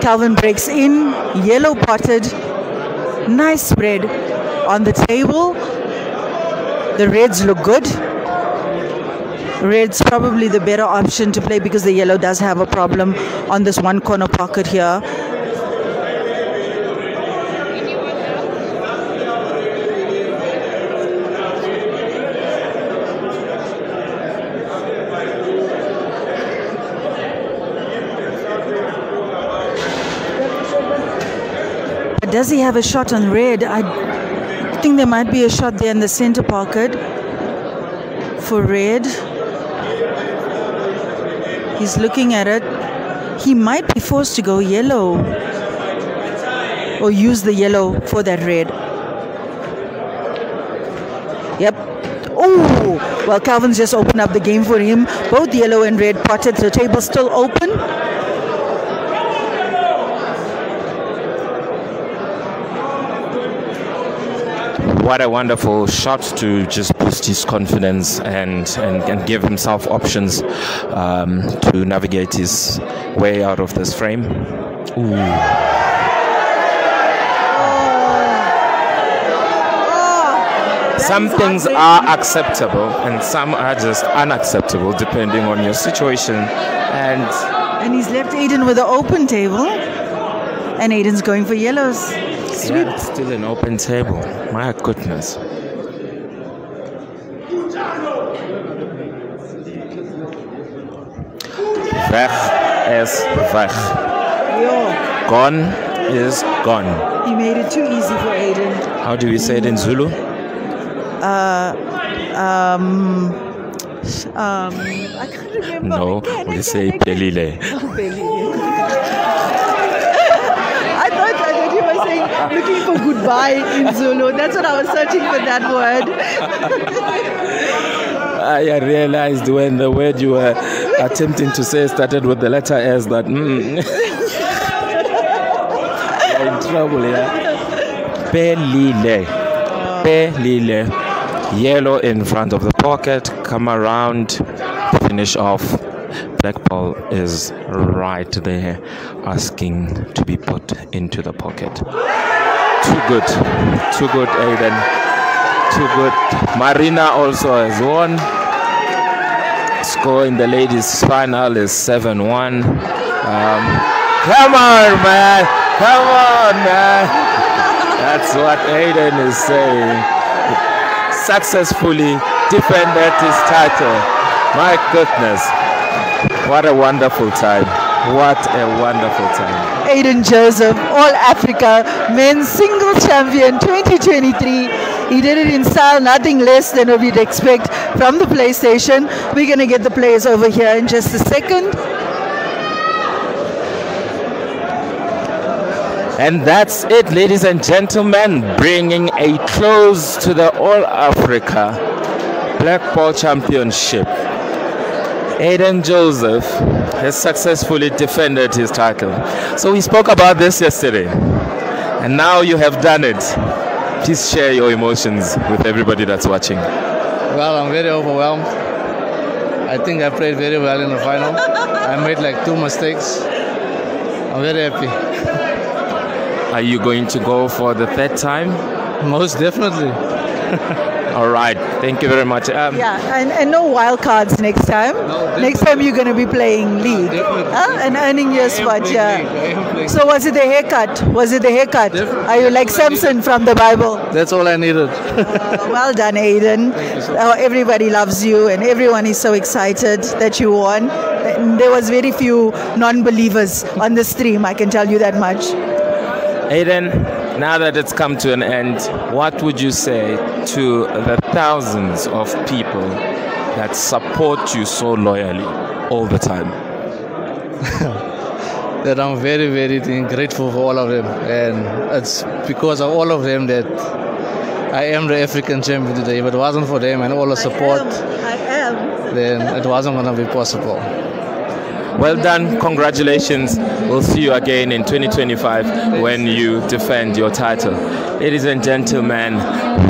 Calvin breaks in, yellow potted, nice spread on the table. The reds look good. Red's probably the better option to play because the yellow does have a problem on this one corner pocket here. Does he have a shot on red? I think there might be a shot there in the center pocket for red. He's looking at it. He might be forced to go yellow or use the yellow for that red. Yep. Oh, well, Calvin's just opened up the game for him. Both yellow and red potted. The table still open. What a wonderful shot to just boost his confidence and, and, and give himself options um, to navigate his way out of this frame. Ooh. Some things are acceptable and some are just unacceptable depending on your situation. And And he's left Aiden with an open table. And Aiden's going for yellows. Sweet. yeah, it's still an open table. My goodness. Weg is weg. Yo, Gone is gone. he made it too easy for Aiden. How do we say it in Zulu? Um, um, I can't remember. No, we say pelile. Oh, Billy. I thought I thought you were saying looking for goodbye in Zulu. That's what I was searching for that word. I realized when the word you were attempting to say started with the letter S that mm, you're in trouble, yeah. Pelile. Pelile. Yellow in front of the pocket. Come around. Finish off. Black ball is right there, asking to be put into the pocket. Too good. Too good, Aiden. Too good. Marina also has won. Score in the ladies' final is 7 1. Um, come on, man. Come on, man. That's what Aiden is saying. Successfully defended his title. My goodness. What a wonderful time. What a wonderful time. Aiden Joseph, All Africa Men's Single Champion 2023. He did it in style, nothing less than what we'd expect from the PlayStation. We're going to get the players over here in just a second. And that's it, ladies and gentlemen, bringing a close to the All Africa Black Ball Championship. Aiden Joseph has successfully defended his title. So we spoke about this yesterday, and now you have done it. Please share your emotions with everybody that's watching. Well, I'm very overwhelmed. I think I played very well in the final. I made like two mistakes. I'm very happy. Are you going to go for the third time? Most definitely. All right, thank you very much. Um, Yeah, and, and no wild cards next time. No, next time you're going to be playing league huh? and earning your I spot. Yeah. league. I am playing So was it the haircut? Was it the haircut? Definitely. Are you like Samson from the Bible? That's all I needed. Uh, well done, Aiden. so Uh, everybody loves you, and everyone is so excited that you won. And There was very few non-believers on the stream. I can tell you that much. Aiden, now that it's come to an end, what would you say to the thousands of people that support you so loyally all the time? that I'm very, very grateful for all of them. And it's because of all of them that I am the African champion today. If it wasn't for them and all the support, I am. then it wasn't going to be possible well done, congratulations. We'll see you again in 2025 when you defend your title. Ladies and gentlemen,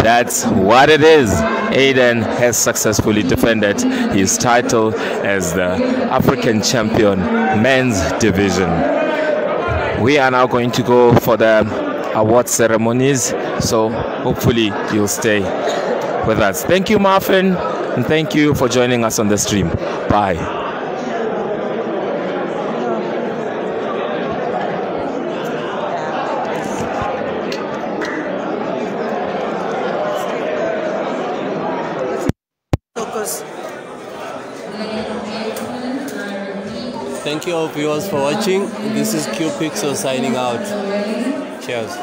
that's what it is. Aiden has successfully defended his title as the African champion men's division. We are now going to go for the award ceremonies, so hopefully you'll stay with us. Thank you, Marfin, and thank you for joining us on the stream. Bye. Thank you all viewers for watching. This is QPixel signing out. Cheers.